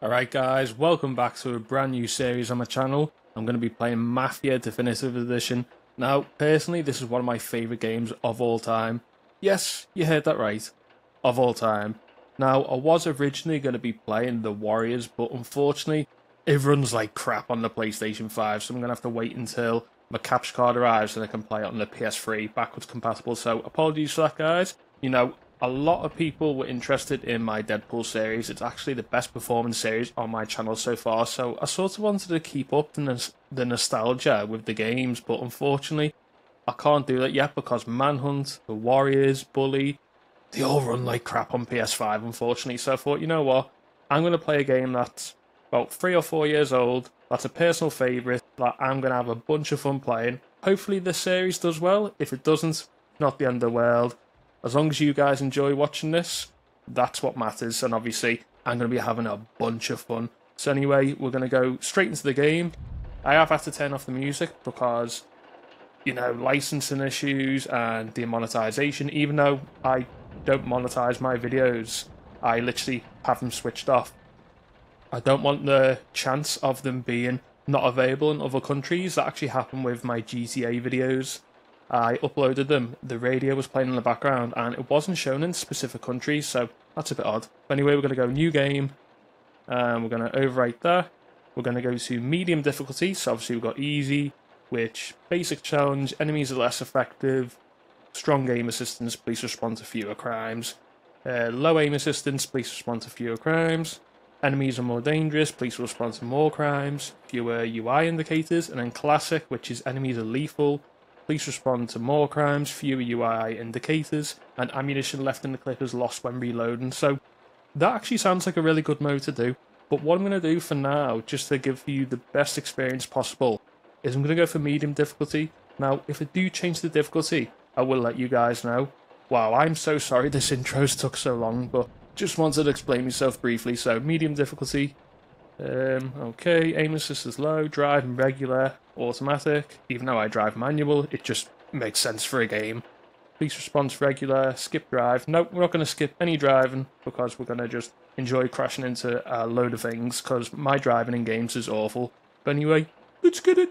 Alright guys, welcome back to a brand new series on my channel. I'm going to be playing Mafia Definitive Edition. Now, personally, this is one of my favourite games of all time. Yes, you heard that right. Of all time. Now, I was originally going to be playing The Warriors, but unfortunately, it runs like crap on the PlayStation 5, so I'm going to have to wait until my capture card arrives and I can play it on the PS3 backwards compatible. So, apologies for that, guys. You know, a lot of people were interested in my Deadpool series. It's actually the best performing series on my channel so far, so I sort of wanted to keep up the, the nostalgia with the games, but unfortunately, I can't do that yet because Manhunt, The Warriors, Bully, they all run like crap on PS5, unfortunately. So I thought, you know what? I'm going to play a game that's about three or four years old, that's a personal favourite, that I'm going to have a bunch of fun playing. Hopefully, the series does well. If it doesn't, not the end of the world as long as you guys enjoy watching this, that's what matters. And obviously, I'm going to be having a bunch of fun. So anyway, we're going to go straight into the game. I have had to turn off the music because, you know, licensing issues and demonetization. Even though I don't monetize my videos, I literally have them switched off. I don't want the chance of them being not available in other countries. That actually happened with my GTA videos. I uploaded them, the radio was playing in the background, and it wasn't shown in specific countries, so that's a bit odd. But anyway, we're going to go new game, and we're going to overwrite that. We're going to go to medium difficulty, so obviously we've got easy, which basic challenge, enemies are less effective, strong aim assistance, police respond to fewer crimes. Uh, low aim assistance, police respond to fewer crimes. Enemies are more dangerous, police respond to more crimes, fewer UI indicators, and then classic, which is enemies are lethal, Police respond to more crimes, fewer UI indicators, and ammunition left in the clip is lost when reloading. So that actually sounds like a really good mode to do. But what I'm going to do for now, just to give you the best experience possible, is I'm going to go for medium difficulty. Now, if I do change the difficulty, I will let you guys know. Wow, I'm so sorry this intro's took so long, but just wanted to explain myself briefly. So, medium difficulty. Um, okay, aim assist is low, drive and regular automatic. Even though I drive manual, it just makes sense for a game. Police response regular, skip drive. Nope, we're not going to skip any driving because we're going to just enjoy crashing into a load of things because my driving in games is awful. But anyway, let's get it.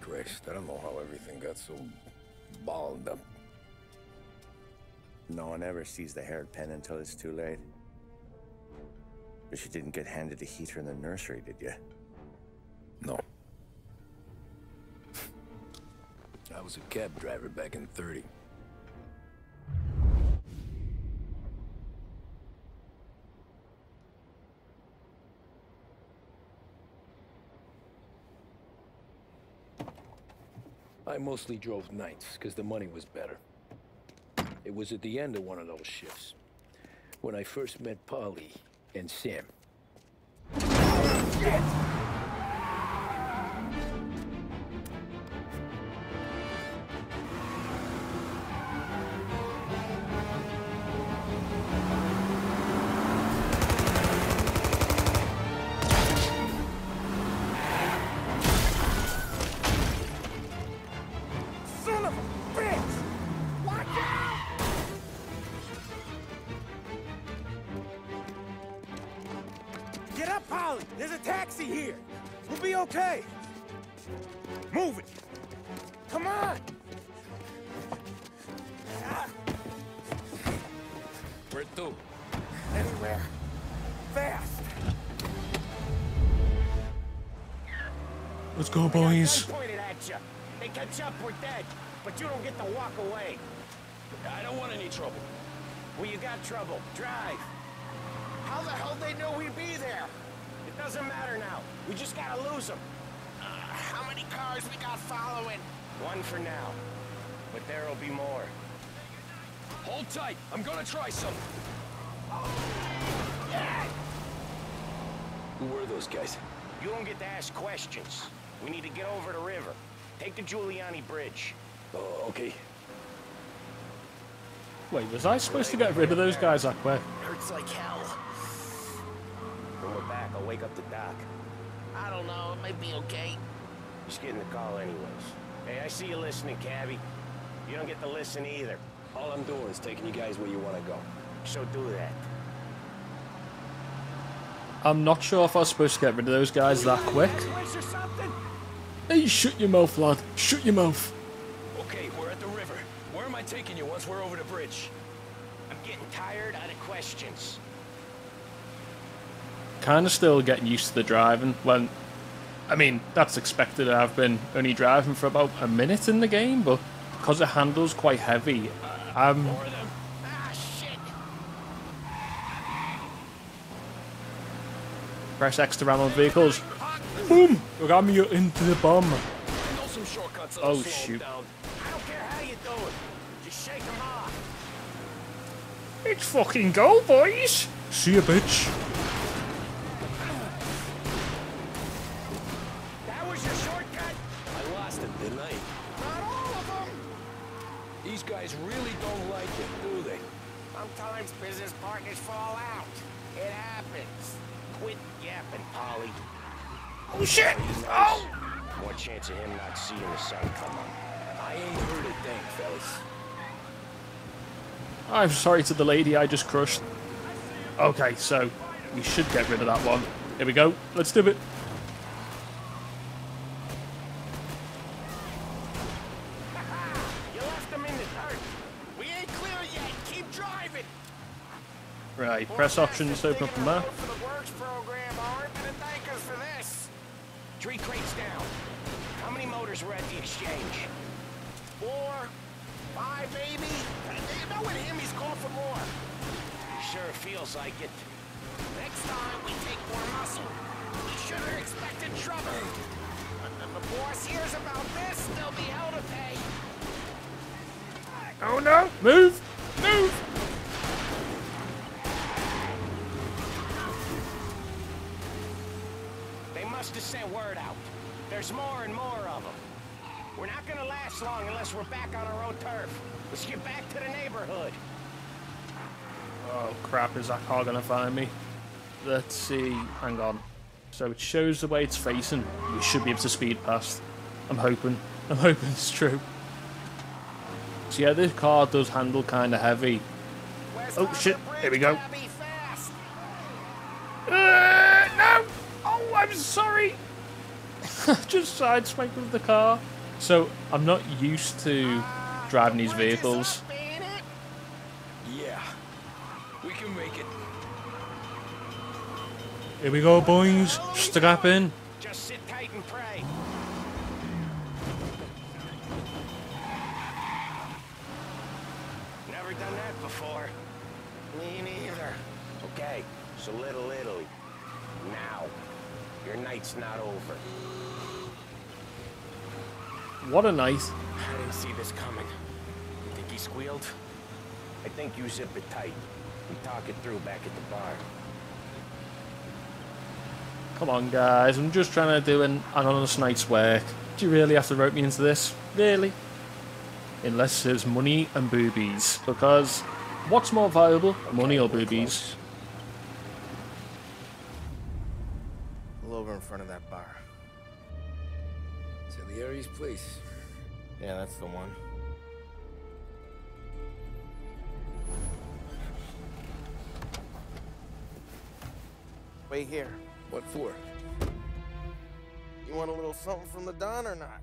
Christ, I don't know how everything got so balled up. No one ever sees the hairpin until it's too late. But you didn't get handed a heater in the nursery, did you? No. I was a cab driver back in 30. I mostly drove nights because the money was better. It was at the end of one of those shifts when I first met Paulie and Sam. Son Let's go, boys. pointed at you. They catch up, we're dead. But you don't get to walk away. I don't want any trouble. Well, you got trouble. Drive. How the hell they know we'd be there? It doesn't matter now. We just gotta lose them. Uh, how many cars we got following? One for now. But there'll be more. Hold tight. I'm gonna try something. Who were those guys? You don't get to ask questions. We need to get over the river. Take the Giuliano Bridge. Oh, okay. Wait, was I supposed to get rid of those guys that quick? Hurts like hell. When we're back, I'll wake up the doc. I don't know, it might be okay. Just getting the call anyways. Hey, I see you listening, Cabby. You don't get to listen either. All I'm doing is taking you guys where you want to go. So do that. I'm not sure if I was supposed to get rid of those guys that quick. Ambulance or something? Hey, shut your mouth, lad. Shut your mouth. Okay, we're at the river. Where am I taking you once we're over the bridge? I'm getting tired out of questions. Kind of still getting used to the driving. When, I mean, that's expected. I've been only driving for about a minute in the game, but because it handles quite heavy, um, I'm More of them. Ah, shit! Press X to ram on vehicles. Boom! Ram you into the bomb. I know some shortcuts that'll Oh, shoot. down. I don't care how you do it. Just shake them off. Let's fucking go, boys. See ya, bitch. That was your shortcut? I lost it, didn't I? Not all of them. These guys really don't like it, do they? Sometimes business partners fall out. It happens. Quit yapping, Paulie. Oh shit! Oh! More chance of him not seeing the sun come up. I ain't heard a thing, fellas. I'm sorry to the lady I just crushed. Okay, so we should get rid of that one. Here we go. Let's do it. You left them in the dirt. We ain't clear yet. Keep driving. Right, press options to open up the map. Oh no! Move! Move! They must have sent word out. There's more and more of them. We're not gonna last long unless we're back on our own turf. Let's get back to the neighborhood. Oh crap, is that car gonna find me? Let's see. Hang on. So it shows the way it's facing. We should be able to speed past. I'm hoping. I'm hoping it's true. So yeah, this car does handle kind of heavy. Oh, shit. Here we go. gotta be fast. Uh, no! Oh, I'm sorry! Just sideswiped with the car. So, I'm not used to driving these vehicles. up, ain't it? Yeah. We can make it. Here we go, boys. Strap in. Never done that before. Me neither. Okay, so Little Italy. Now, your night's not over. What a night. I didn't see this coming. You think he squealed? I think you zip it tight. We talk it through back at the bar. Come on, guys. I'm just trying to do an, an honest night's work. Do you really have to rope me into this? Really? Unless there's money and boobies. Because what's more valuable, money or boobies? Pull over in front of that bar. Salieri's place. Yeah, that's the one. Wait here. What for? You want a little something from the Don or not?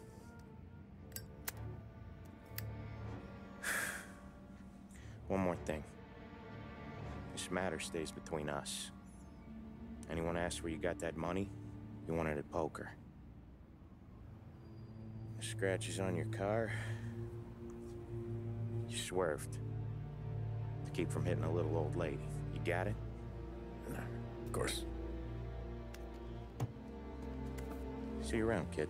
One more thing. This matter stays between us. Anyone asks where you got that money, you wanted it at poker. The scratches on your car, you swerved. To keep from hitting a little old lady. You got it? Of course. See you around, kid.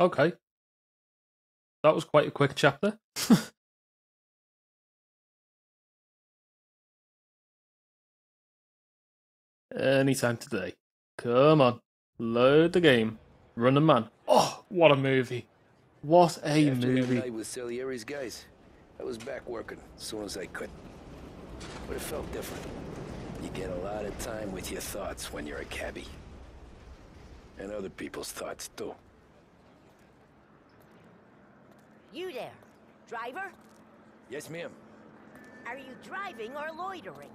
Okay. That was quite a quick chapter. Anytime today. Come on. Load the game. Run a man. Oh, what a movie. What a After movie. night with Salieri's guys, I was back working as soon as I could. But it felt different. You get a lot of time with your thoughts when you're a cabbie. And other people's thoughts, too. You there, driver? Yes, ma'am. Are you driving or loitering?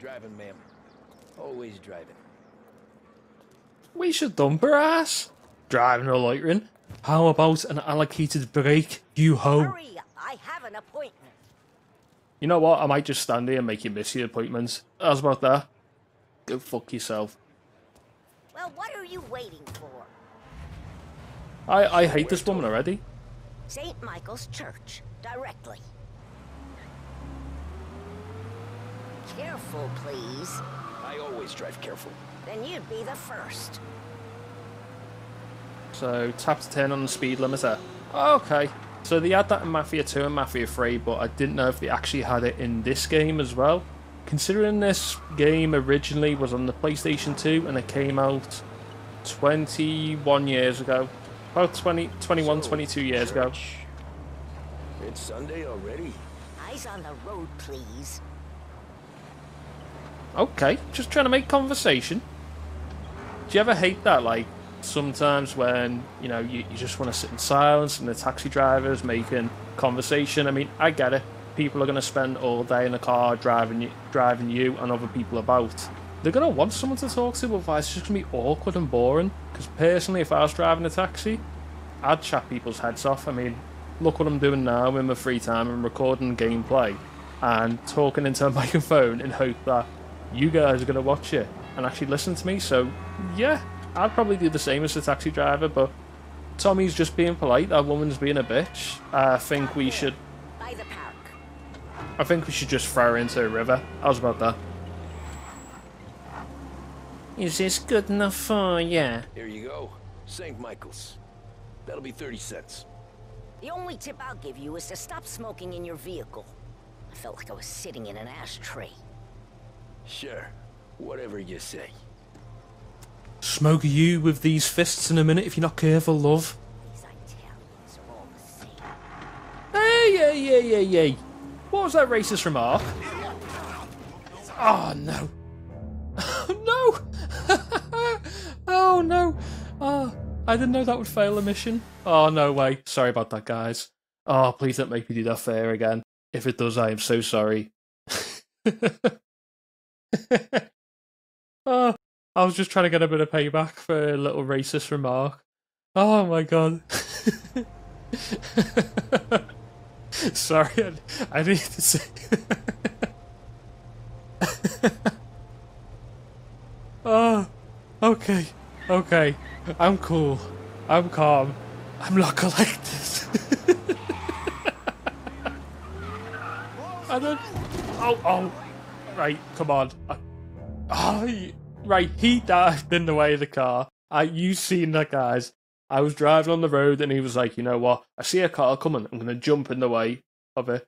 Driving, ma'am. Always driving. We should dump her ass. Driving or loitering. How about an allocated break, you ho? Hurry, I have an appointment. You know what? I might just stand here and make you miss your appointments. How's about that? Go fuck yourself. Well, what are you waiting for? I, I hate this woman already. St. Michael's Church, directly. Careful, please. I always drive careful. Then you'd be the first. So tap to turn on the speed limiter. Okay. So they had that in Mafia 2 and Mafia 3, but I didn't know if they actually had it in this game as well. Considering this game originally was on the PlayStation 2 and it came out 21 years ago. About 20, 21, So, 22 years ago. It's Sunday already. Eyes on the road, please. Okay, just trying to make conversation. Do you ever hate that? Like, sometimes when, you know, you, you just want to sit in silence and the taxi driver's making conversation. I mean, I get it. People are going to spend all day in the car driving you, driving you and other people about. They're going to want someone to talk to, otherwise it's just going to be awkward and boring. Because personally, if I was driving a taxi, I'd chat people's heads off. I mean, look what I'm doing now in my free time. I'm recording gameplay and talking into a microphone in hope that you guys are going to watch it and actually listen to me. So, yeah, I'd probably do the same as the taxi driver, but Tommy's just being polite. That woman's being a bitch. I think we should. By the park. I think we should just throw her into a river. How's about that? Is this good enough for ya? Here you go. St. Michael's. That'll be 30 cents. The only tip I'll give you is to stop smoking in your vehicle. I felt like I was sitting in an ashtray. Sure. Whatever you say. Smoke you with these fists in a minute if you're not careful, love. These Italians are all the same. Hey, hey, hey, hey, hey. What was that racist remark? Oh, no. Oh, no. oh, no. Oh, I didn't know that would fail a mission. Oh, no way. Sorry about that, guys. Oh, please don't make me do that fair again. If it does, I am so sorry. oh, I was just trying to get a bit of payback for a little racist remark. Oh my god. Sorry, I, I need to say. Oh, okay, okay. I'm cool. I'm calm. I'm not collected. I don't. Oh, oh. Right, come on. Ah, I, oh, right. He dived in the way of the car. I, you seen that, guys? I was driving on the road, and he was like, "You know what? I see a car coming. I'm gonna jump in the way of it."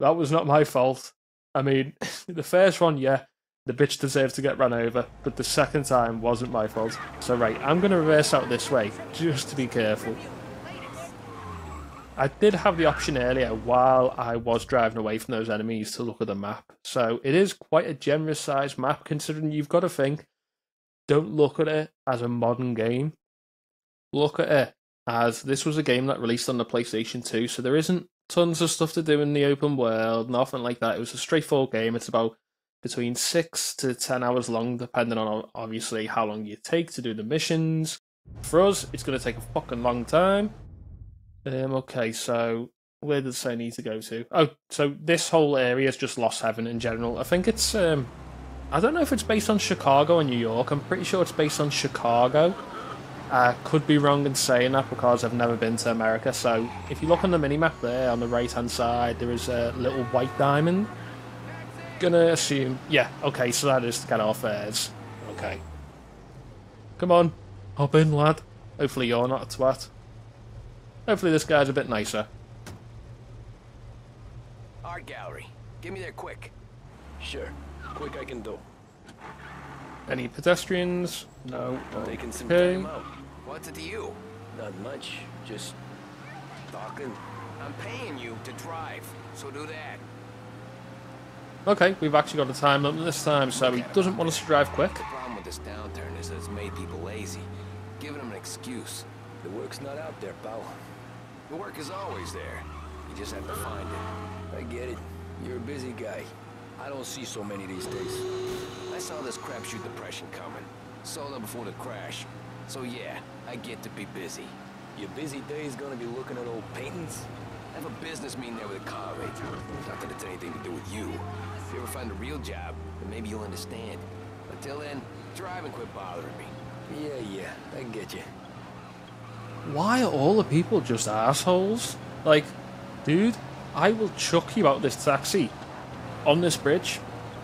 That was not my fault. I mean, the first one, yeah, the bitch deserved to get run over, but the second time wasn't my fault. So right, I'm gonna reverse out this way just to be careful. I did have the option earlier while I was driving away from those enemies to look at the map. So it is quite a generous sized map considering you've got to think. Don't look at it as a modern game. Look at it as this was a game that released on the PlayStation 2, so there isn't tons of stuff to do in the open world, nothing like that. It was a straightforward game. It's about between six to ten hours long, depending on obviously how long you take to do the missions. For us, it's going to take a fucking long time. Um, okay, so where does I need to go to? Oh, so this whole area is just Lost Heaven in general. I think it's um, I don't know if it's based on Chicago or New York. I'm pretty sure it's based on Chicago. I could be wrong in saying that because I've never been to America. So if you look on the minimap there on the right hand side, there is a little white diamond. Gonna assume, yeah, okay, so that is to get our fares. Okay. Come on, hop in, lad. Hopefully you're not a twat. Hopefully this guy's a bit nicer. Art gallery. Get me there quick. Sure. Quick I can do. Any pedestrians? No. Taking some Okay. time out. What's it to you? Not much. Just talking. I'm paying you to drive, so do that. Okay, we've actually got a time limit this time, so he doesn't want us to drive quick. The problem with this downturn is that it's made people lazy, giving them an excuse. The work's not out there, pal. The work is always there. You just have to find it. I get it. You're a busy guy. I don't see so many these days. I saw this crapshoot depression coming. Sold it before the crash. So yeah, I get to be busy. Your busy day's gonna be looking at old paintings? Have a business meeting there with a colleague. Not that it's anything to do with you. If you ever find a real job, then maybe you'll understand. Until then, drive and quit bothering me. Yeah, yeah, I get you. Why are all the people just assholes? Like, dude, I will chuck you out this taxi on this bridge.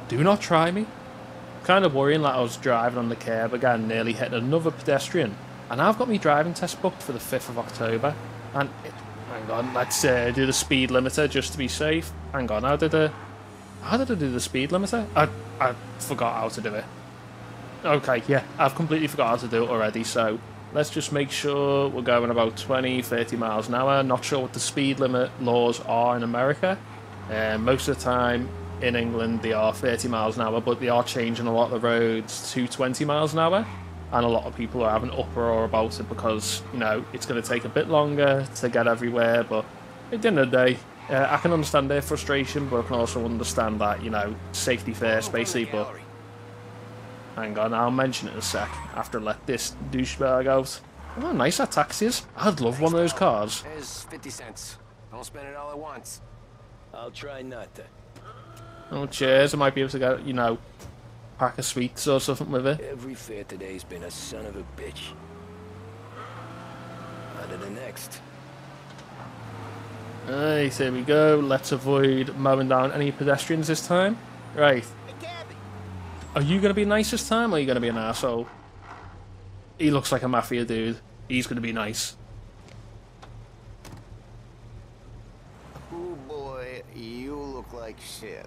Do not try me. Kind of worrying that I was driving on the curb again, nearly hit another pedestrian. And I've got my driving test booked for the 5th of October. And it, hang on, let's uh, do the speed limiter just to be safe. Hang on, how did I, how did I do the speed limiter? I, I forgot how to do it. Okay, yeah, I've completely forgot how to do it already, so let's just make sure we're going about 20, 30 miles an hour. Not sure what the speed limit laws are in America. Uh, most of the time in England they are 30 miles an hour, but they are changing a lot of the roads to 20 miles an hour. And a lot of people are having uproar about it because, you know, it's going to take a bit longer to get everywhere. But at the end of the day, uh, I can understand their frustration, but I can also understand that, you know, safety first, basically. But Hang on, I'll mention it in a sec after I let this douchebag out. Oh, nice that taxi is. I'd love one of those cars. There's 50 cents. Don't spend it all at once. I'll try not to. Oh, cheers. I might be able to get, you know, pack of sweets or something with it. Every fair today's been a son of a bitch. On to the next. Right, here we go. Let's avoid mowing down any pedestrians this time. Right. Are you going to be nice this time, or are you going to be an asshole? He looks like a mafia dude. He's going to be nice. Oh boy, you look like shit.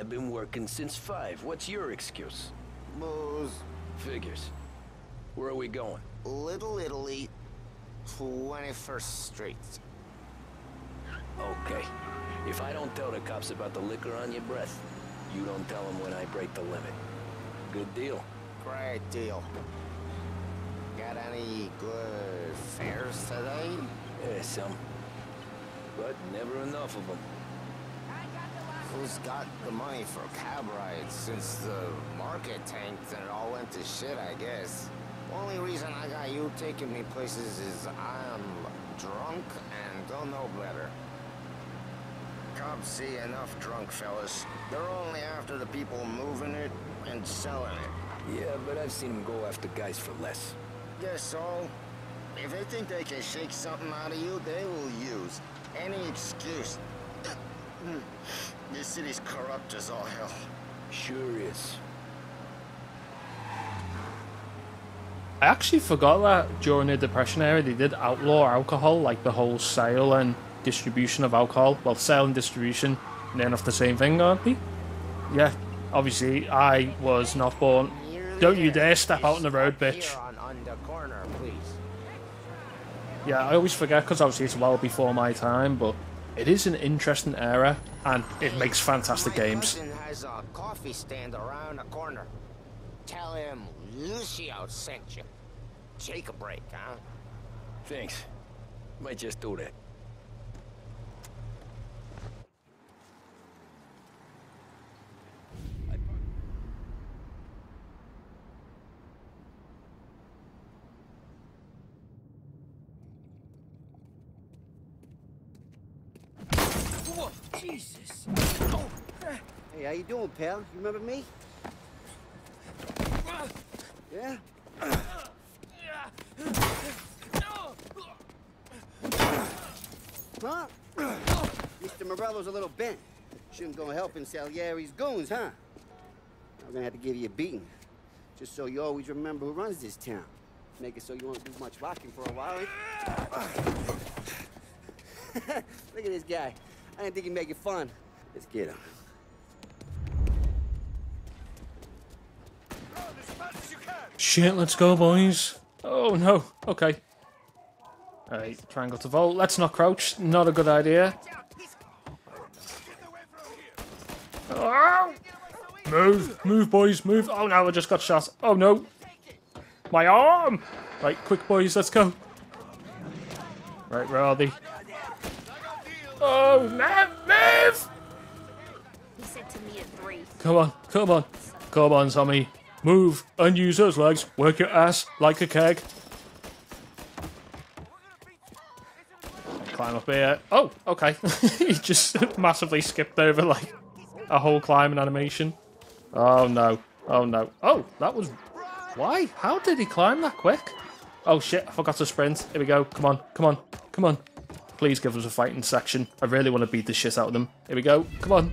I've been working since five. What's your excuse? Booze, Figures. Where are we going? Little Italy, 21st Street. Okay. If I don't tell the cops about the liquor on your breath, you don't tell them when I break the limit. Good deal. Great deal. Got any good fares today? Yeah, some. But never enough of them. Who's got the money for cab rides since the market tanked and it all went to shit, I guess. Only reason I got you taking me places is I'm drunk and don't know better. Cops see enough drunk fellas. They're only after the people moving it and selling it. Yeah, but I've seen them go after guys for less. Guess so. If they think they can shake something out of you, they will use any excuse. this city's corrupt as all hell. Sure is. I actually forgot that during the Depression era they did outlaw alcohol, like the whole sale and distribution of alcohol. Well, sale and distribution, they're not the same thing, aren't they? Yeah, obviously I was not born. Don't you dare step out in the road, bitch. on, on the corner, please. Yeah, I always forget because obviously it's well before my time, but it is an interesting era and it makes fantastic My games. cousin has a coffee stand around the corner. Tell him Lucio sent you. Take a break, huh? Thanks. Might just do that. Hey, how you doing, pal? You remember me? Yeah? Huh? Mr. Morello's a little bent. Shouldn't go helping Salieri's goons, huh? I'm gonna have to give you a beating. Just so you always remember who runs this town. Make it so you won't do much rocking for a while. Look at this guy. I didn't think he'd make it fun. Let's get him. Shit, let's go, boys. Oh no. Okay. Alright, triangle to vault. Let's not crouch. Not a good idea. Oh! Move, move, boys, move. Oh no, I just got shot. Oh no. My arm! Right, quick, boys, let's go. Right, where are they? Oh, move, move! He said to me at three. Come on, come on. Come on, Sammy. Move and use those legs. Work your ass like a keg. Climb up here. Oh, okay. he just massively skipped over like a whole climbing animation. Oh no. Oh no. Oh, that was. Why? How did he climb that quick? Oh shit, I forgot to sprint. Here we go. Come on, come on, come on. Please give us a fighting section. I really want to beat the shit out of them. Here we go. Come on.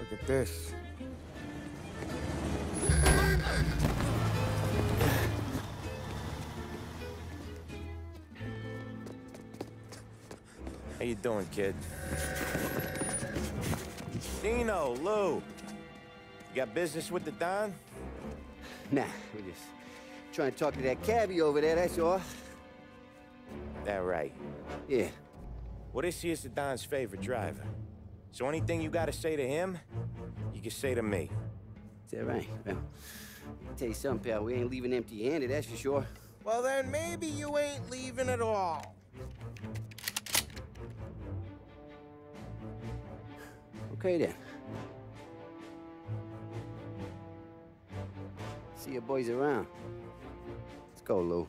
Look at this. How you doing, kid? Dino, Lou. You got business with the Don? Nah, we're just trying to talk to that cabbie over there, that's all. That right. Yeah. Well, this here's the Don's favorite driver. So anything you gotta say to him, you can say to me. Is that right? Well, I'll tell you something, pal. We ain't leaving empty-handed, that's for sure. Well, then maybe you ain't leaving at all. Okay, then. See your boys around. Let's go, Lou.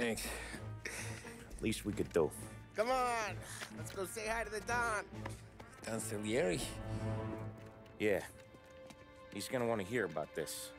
Thanks. Least we could do. Come on, let's go say hi to the Don. Don Salieri? Yeah. He's gonna want to hear about this.